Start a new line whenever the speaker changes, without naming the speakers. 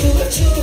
true, true.